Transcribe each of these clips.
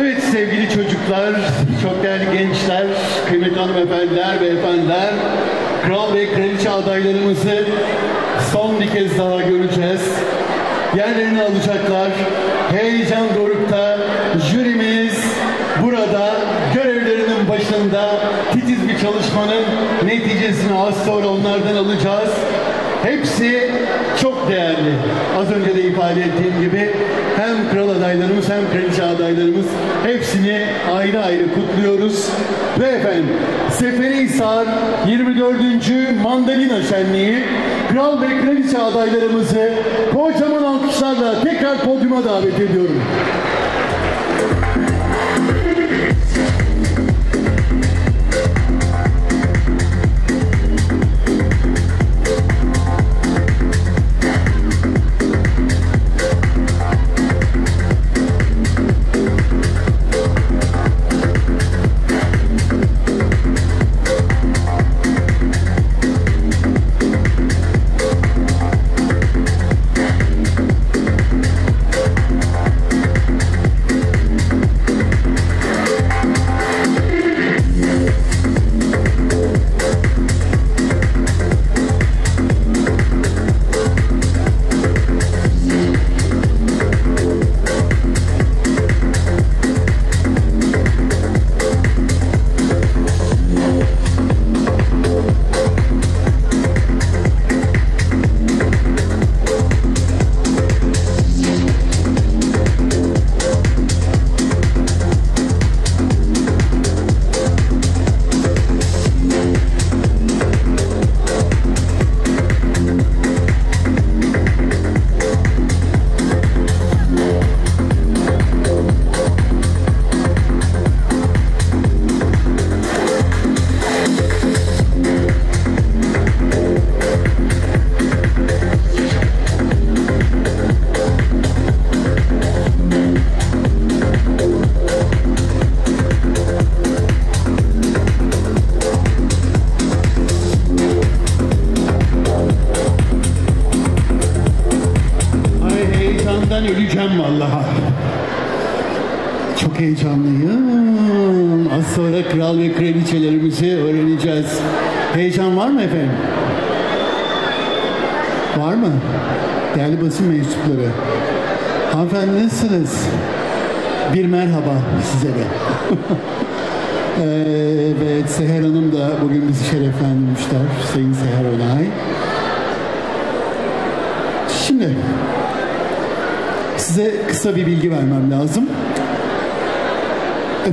Evet sevgili çocuklar, çok değerli gençler, kıymetli hanımefendiler, beyefendiler, kral ve kraliçe adaylarımızı son bir kez daha göreceğiz. Yerlerini alacaklar. Heyecan dorukta. Jürimiz burada görevlerinin başında titiz bir çalışmanın neticesini az sonra onlardan alacağız. Hepsi çok değerli. Az önce de ifade ettiğim gibi hem kral adaylarımız hem kraliçe adaylarımız hepsini ayrı ayrı kutluyoruz. Ve efendim Seferihisar 24. Mandalina Şenliği kral ve kraliçe adaylarımızı kocaman alkışlarla tekrar podyuma davet ediyorum.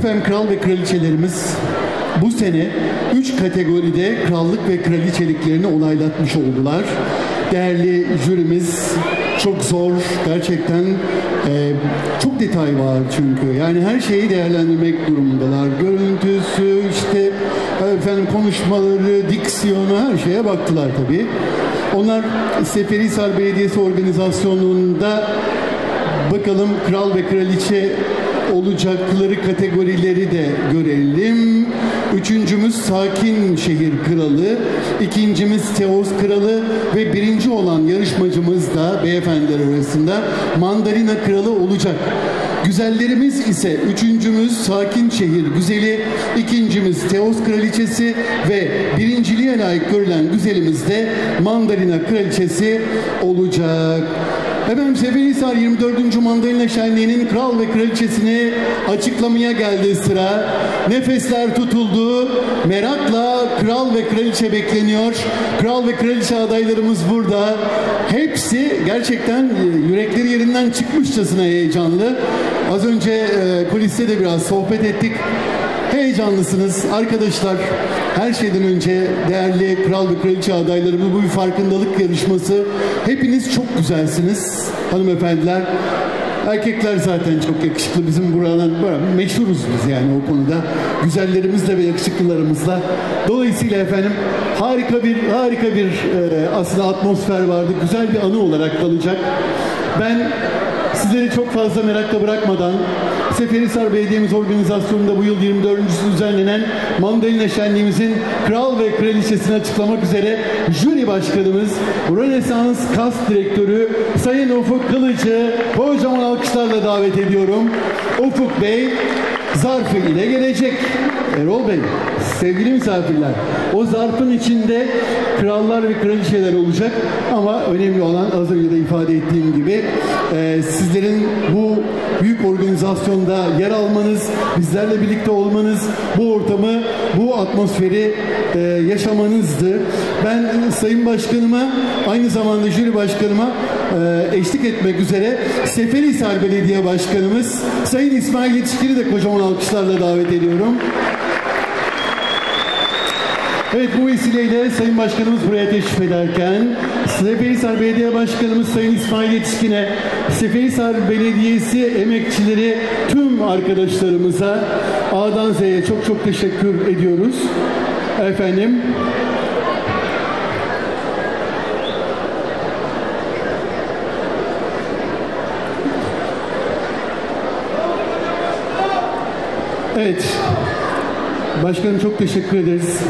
Efendim kral ve kraliçelerimiz bu sene 3 kategoride krallık ve kraliçeliklerini onaylatmış oldular. Değerli jürimiz çok zor, gerçekten e, çok detay var çünkü. Yani her şeyi değerlendirmek durumundalar. Görüntüsü, işte efendim konuşmaları, diksiyonu her şeye baktılar tabii. Onlar Seferihisar Belediyesi organizasyonunda bakalım kral ve kraliçe olacakları kategorileri de görelim. Üçüncümüz Sakin Şehir Kralı, ikincimiz Teos Kralı ve birinci olan yarışmacımız da beyefendiler arasında Mandalina Kralı olacak. Güzellerimiz ise üçüncümüz Sakin Şehir Güzeli, ikincimiz Teos Kraliçesi ve birinciliğe layık görülen güzelimiz de Mandalina Kraliçesi olacak. Efendim Seferihisar 24. Mandalina Şenliği'nin kral ve kraliçesini açıklamaya geldi sıra. Nefesler tutuldu. Merakla kral ve kraliçe bekleniyor. Kral ve kraliçe adaylarımız burada. Hepsi gerçekten yürekleri yerinden çıkmışçasına heyecanlı. Az önce e, kuliste de biraz sohbet ettik. Heyecanlısınız arkadaşlar. Her şeyden önce değerli kral ve kraliçe adaylarımız bu bir farkındalık yarışması. Hepiniz çok güzelsiniz hanımefendiler. Erkekler zaten çok yakışıklı. Bizim buradan bura- meşhuruz biz yani o konuda. Güzellerimizle ve yakışıklılarımızla. Dolayısıyla efendim harika bir harika bir e, aslında atmosfer vardı. Güzel bir anı olarak kalacak. Ben sizleri çok fazla merakla bırakmadan Seferihisar Belediye'miz organizasyonunda bu yıl 24.sü düzenlenen Mandalina Şenliğimizin Kral ve Kraliçesini açıklamak üzere jüri başkanımız Rönesans Kas Direktörü Sayın Ufuk Kılıç'ı kocaman alkışlarla davet ediyorum. Ufuk Bey zarfı ile gelecek. Erol Bey, sevgili misafirler, o zarfın içinde krallar ve kraliçeler olacak ama önemli olan az önce de ifade ettiğim gibi e, sizlerin bu büyük organizasyonda yer almanız, bizlerle birlikte olmanız, bu ortamı, bu atmosferi e, yaşamanızdı. Ben Sayın Başkanıma, aynı zamanda jüri başkanıma e, eşlik etmek üzere Seferihisar Belediye Başkanımız Sayın İsmail Yetişkin'i de kocaman alkışlarla davet ediyorum. Evet bu vesileyle Sayın Başkanımız buraya teşrif ederken Seferihisar Belediye Başkanımız Sayın İsmail Yetişkin'e Seferihisar Belediyesi emekçileri tüm arkadaşlarımıza A'dan Z'ye çok çok teşekkür ediyoruz. Efendim Evet. Başkanım çok teşekkür ederiz.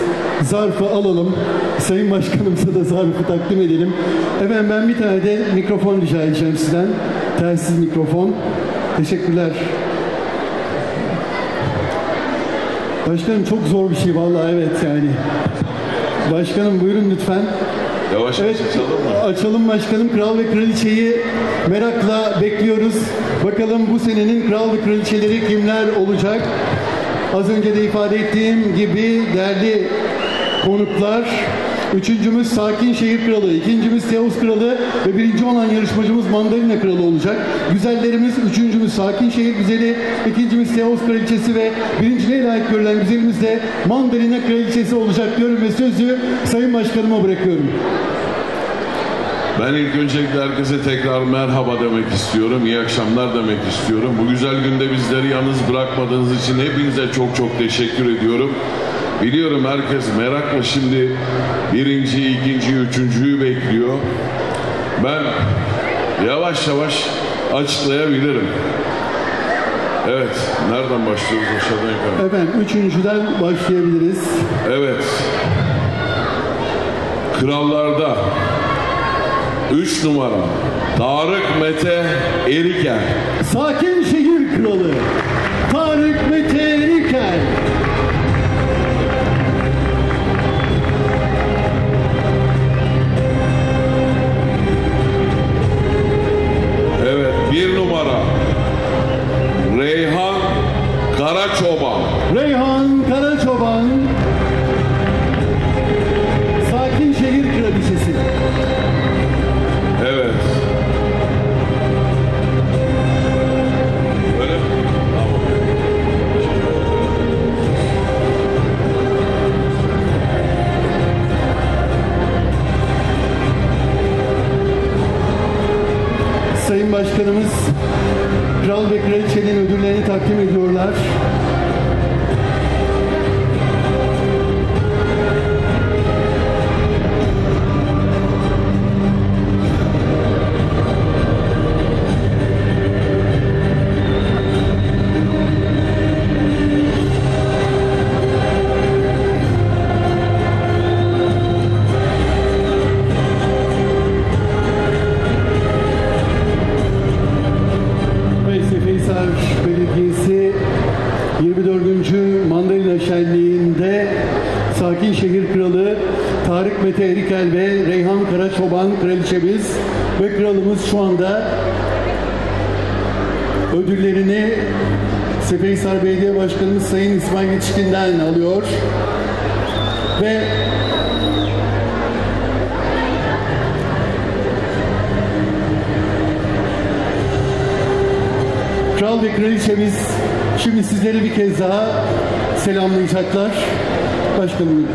Zarfı alalım. Sayın Başkanımıza da zarfı takdim edelim. Efendim ben bir tane de mikrofon rica edeceğim sizden. Telsiz mikrofon. Teşekkürler. Başkanım çok zor bir şey vallahi evet yani. Başkanım buyurun lütfen. Yavaş Evet, açalım mı? açalım başkanım. Kral ve kraliçeyi merakla bekliyoruz. Bakalım bu senenin kral ve kraliçeleri kimler olacak? Az önce de ifade ettiğim gibi değerli konuklar, üçüncümüz Sakin Şehir Kralı, ikincimiz Teos Kralı ve birinci olan yarışmacımız Mandalina Kralı olacak. Güzellerimiz üçüncümüz Sakin Şehir Güzeli, ikincimiz Teos Kraliçesi ve birinciliğe layık görülen güzelimiz de Mandalina Kraliçesi olacak diyorum ve sözü Sayın Başkanıma bırakıyorum. Ben ilk öncelikle herkese tekrar merhaba demek istiyorum. İyi akşamlar demek istiyorum. Bu güzel günde bizleri yalnız bırakmadığınız için hepinize çok çok teşekkür ediyorum. Biliyorum herkes merakla şimdi birinci, ikinci, üçüncüyü bekliyor. Ben yavaş yavaş açıklayabilirim. Evet, nereden başlıyoruz aşağıdan yukarı? Efendim üçüncüden başlayabiliriz. Evet. Krallarda 3 numara Tarık Mete Eriker. Sakin Şehir Kralı Tarık Mete Eriker. Ve Kraliçemiz şimdi sizleri bir kez daha selamlayacaklar. Başkanım.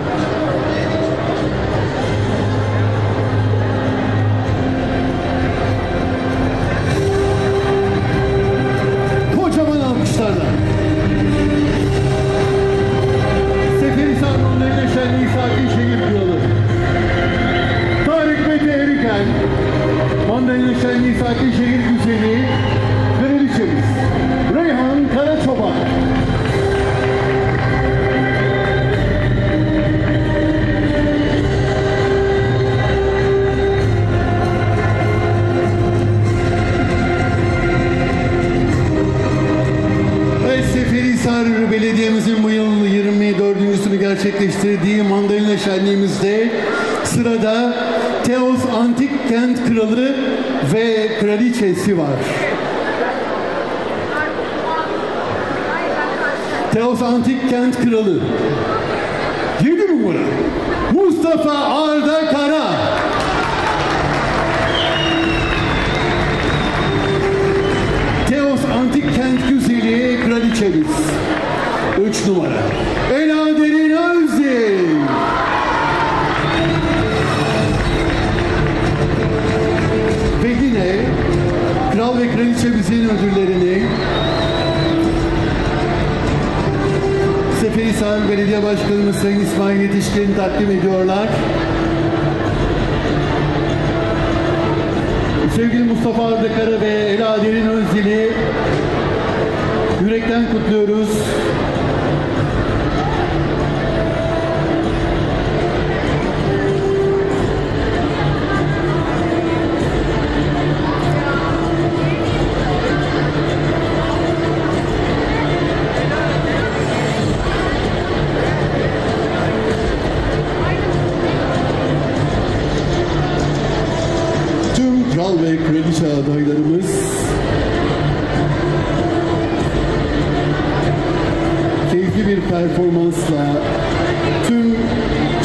Teos Antik Kent Kralı. 7 numara. Mustafa Arda Kara. Teos Antik Kent Güzeli Kraliçemiz. 3 numara. Ela Derin Özdil Ve yine Kral ve Kraliçemizin ödüllerini Seferihisar Belediye Başkanımız Sayın İsmail Yetişkin takdim ediyorlar. Sevgili Mustafa Ardakara ve Ela Derin Özdil'i yürekten kutluyoruz. Kral ve kraliçe adaylarımız keyifli bir performansla tüm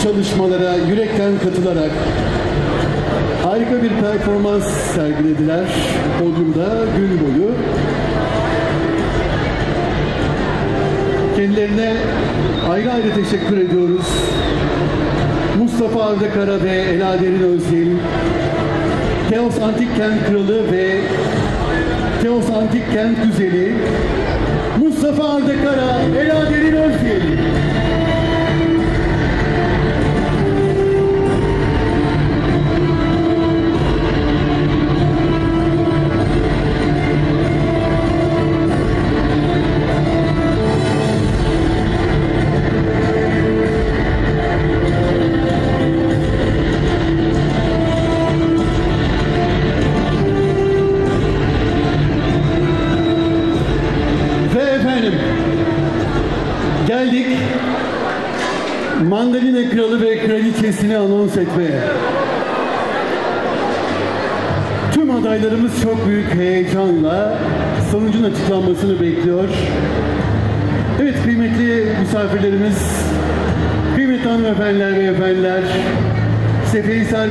çalışmalara yürekten katılarak harika bir performans sergilediler podyumda gün boyu. Kendilerine ayrı ayrı teşekkür ediyoruz. Mustafa Ardakara ve Ela Derin Özdil, Teos Antik Kent Kralı ve Teos Antik Kent Güzeli Mustafa Ardakara, Ela Derin Özdil.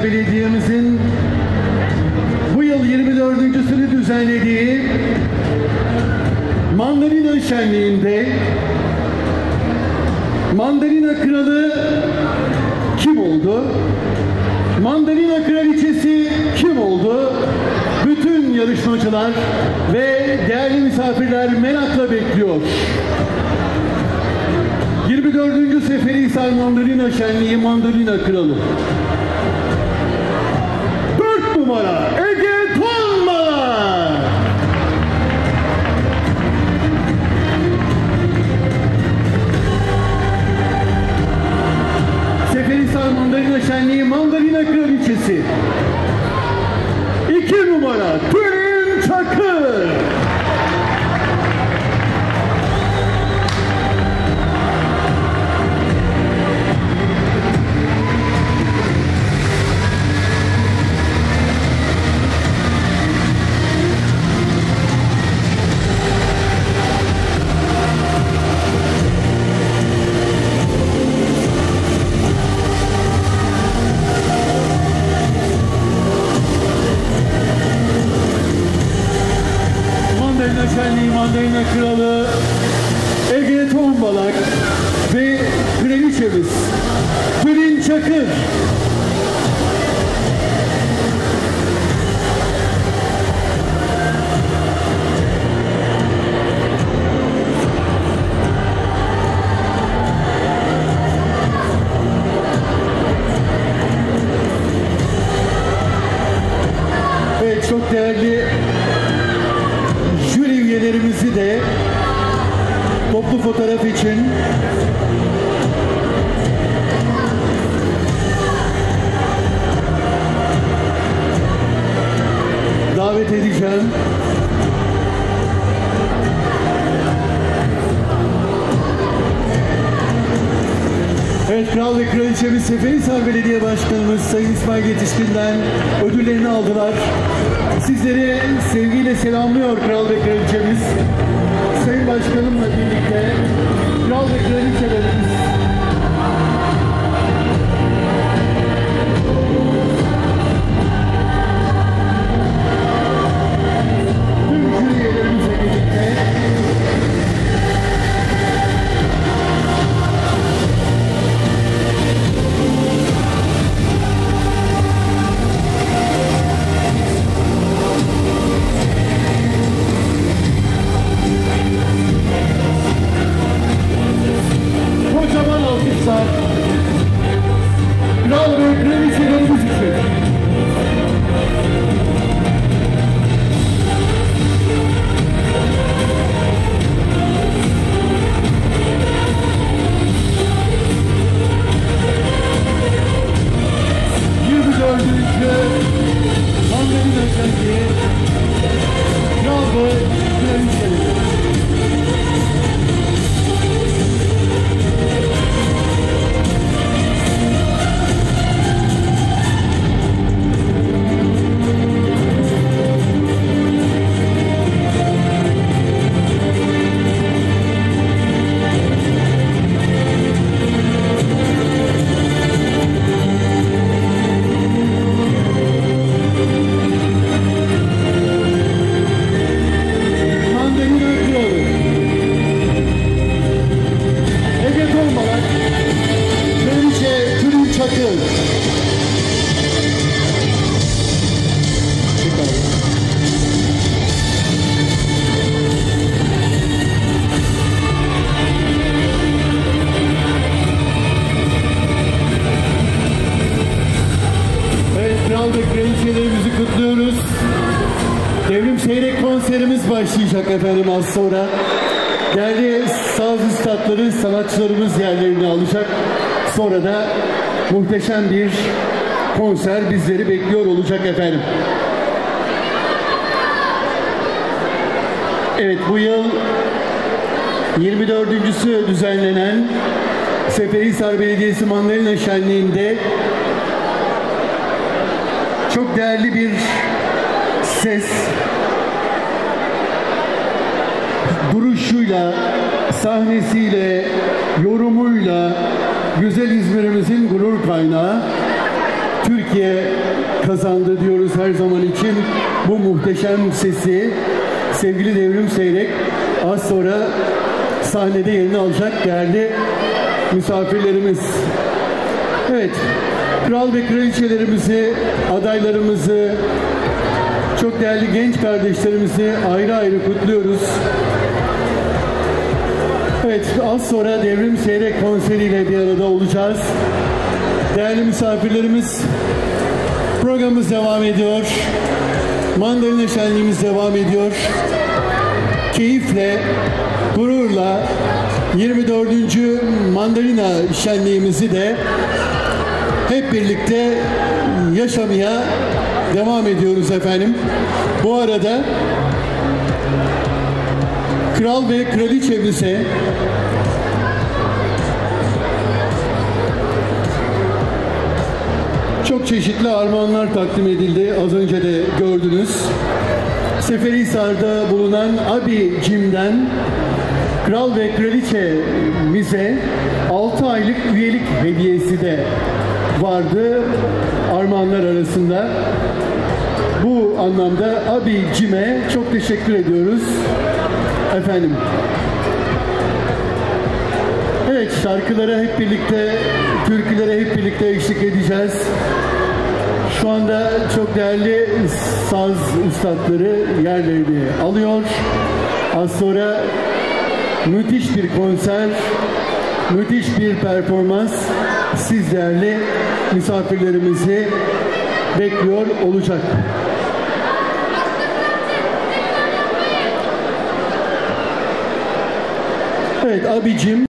Seferihisar Belediye'mizin bu yıl 24.sünü düzenlediği Mandalina şenliğinde Mandalina kralı kim oldu? Mandalina kraliçesi kim oldu? Bütün yarışmacılar ve değerli misafirler merakla bekliyor. 24. Seferihisar Mandalina Şenliği Mandalina Kralı. 4 numara Ege Tonmalar. Seferihisar Mandalina Şenliği Mandalina Kraliçesi. 2 numara Tülin Çakır. Yetişkin'den ödüllerini aldılar. Sizleri sevgiyle selamlıyor Kral ve Kraliçemiz. Sayın Başkanımla birlikte Kral ve Kraliçelerimiz başlayacak efendim az sonra. Değerli saz üstadları, sanatçılarımız yerlerini alacak. Sonra da muhteşem bir konser bizleri bekliyor olacak efendim. Evet bu yıl 24.sü düzenlenen Seferihisar Belediyesi Mandalina Şenliği'nde çok değerli bir ses duruşuyla, sahnesiyle, yorumuyla güzel İzmir'imizin gurur kaynağı Türkiye kazandı diyoruz her zaman için. Bu muhteşem sesi sevgili Devrim Seyrek az sonra sahnede yerini alacak değerli misafirlerimiz. Evet, kral ve kraliçelerimizi, adaylarımızı, çok değerli genç kardeşlerimizi ayrı ayrı kutluyoruz. Evet, az sonra Devrim Seyrek konseriyle bir arada olacağız. Değerli misafirlerimiz, programımız devam ediyor. Mandalina şenliğimiz devam ediyor. Keyifle, gururla 24. Mandalina şenliğimizi de hep birlikte yaşamaya devam ediyoruz efendim. Bu arada kral ve kraliçemize çok çeşitli armağanlar takdim edildi. Az önce de gördünüz. Seferihisar'da bulunan Abi Cim'den Kral ve Kraliçemize 6 aylık üyelik hediyesi de vardı armağanlar arasında. Bu anlamda Abi Cim'e çok teşekkür ediyoruz. Efendim. Evet şarkılara hep birlikte, türkülere hep birlikte eşlik edeceğiz. Şu anda çok değerli saz üstadları yerlerini alıyor. Az sonra müthiş bir konser, müthiş bir performans siz değerli misafirlerimizi bekliyor olacak. Evet abicim